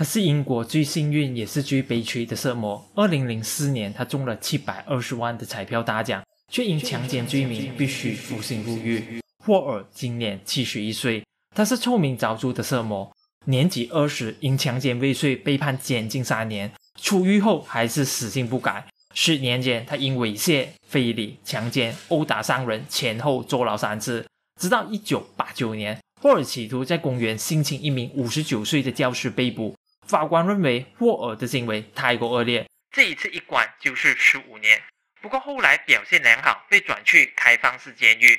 他是英国最幸运也是最悲催的色魔。二零零四年，他中了七百二十万的彩票大奖，却因强奸罪名必须服刑入狱。霍尔今年七十一岁，他是臭名昭著的色魔。年仅二十，因强奸未遂被判监禁三年，出狱后还是死性不改。十年间，他因猥亵、非礼、强奸、殴打伤人，前后坐牢三次。直到一九八九年，霍尔企图在公园性侵一名五十九岁的教师被捕。法官认为霍尔的行为太过恶劣，这一次一关就是十五年。不过后来表现良好，被转去开放式监狱。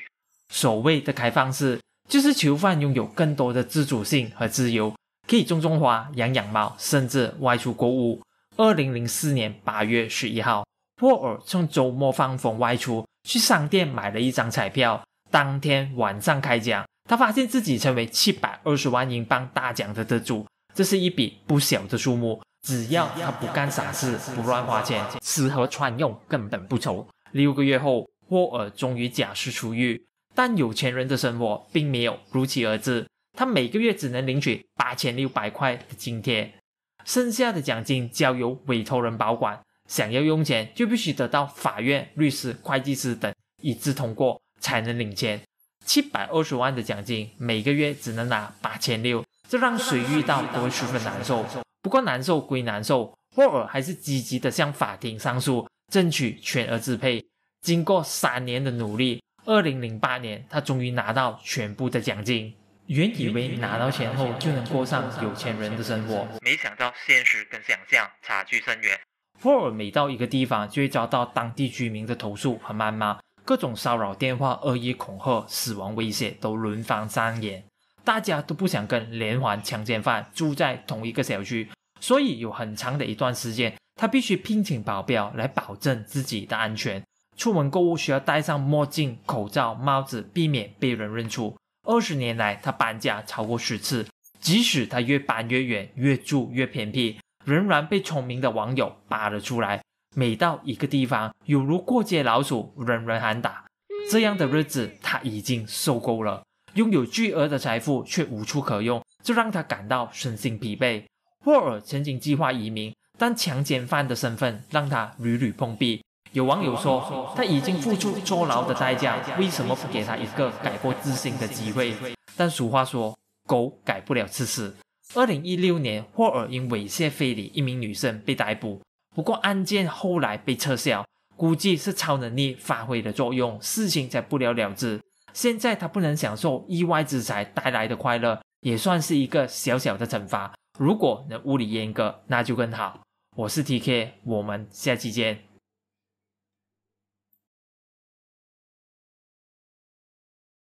所谓的开放式。就是囚犯拥有更多的自主性和自由，可以种种花、养养猫，甚至外出购物。二零零四年八月十一号，霍尔趁周末放风外出，去商店买了一张彩票。当天晚上开奖，他发现自己成为七百二十万英镑大奖的得主，这是一笔不小的数目。只要他不干傻事，不乱花钱，吃喝穿用根本不愁。六个月后，霍尔终于假释出狱。但有钱人的生活并没有如期而至，他每个月只能领取八千六百块的津贴，剩下的奖金交由委托人保管。想要用钱，就必须得到法院、律师、会计师等一致通过才能领钱。七百二十万的奖金，每个月只能拿八千六，这让谁遇到都会十分难受。不过难受归难受，霍尔还是积极的向法庭上诉，争取全额支配。经过三年的努力。二零零八年，他终于拿到全部的奖金。原以为拿到钱后就能过上有钱人的生活，没想到现实跟想象差距甚远。霍尔每到一个地方，就会遭到当地居民的投诉和谩骂，各种骚扰电话、恶意恐吓、死亡威胁都轮番上演。大家都不想跟连环强奸犯住在同一个小区，所以有很长的一段时间，他必须聘请保镖来保证自己的安全。出门购物需要戴上墨镜、口罩、帽子，避免被人认出。二十年来，他搬家超过十次，即使他越搬越远、越住越偏僻，仍然被聪明的网友扒了出来。每到一个地方，有如过街老鼠，人人喊打。这样的日子，他已经受够了。拥有巨额的财富却无处可用，这让他感到身心疲惫。霍尔曾经计划移民，但强奸犯的身份让他屡屡碰壁。有网友说，他已经付出坐牢的代价，为什么不给他一个改过自新的机会？但俗话说，狗改不了吃屎。二零一六年，霍尔因猥亵非礼一名女生被逮捕，不过案件后来被撤销，估计是超能力发挥了作用，事情才不了了之。现在他不能享受意外之财带来的快乐，也算是一个小小的惩罚。如果能物理阉割，那就更好。我是 T K，我们下期见。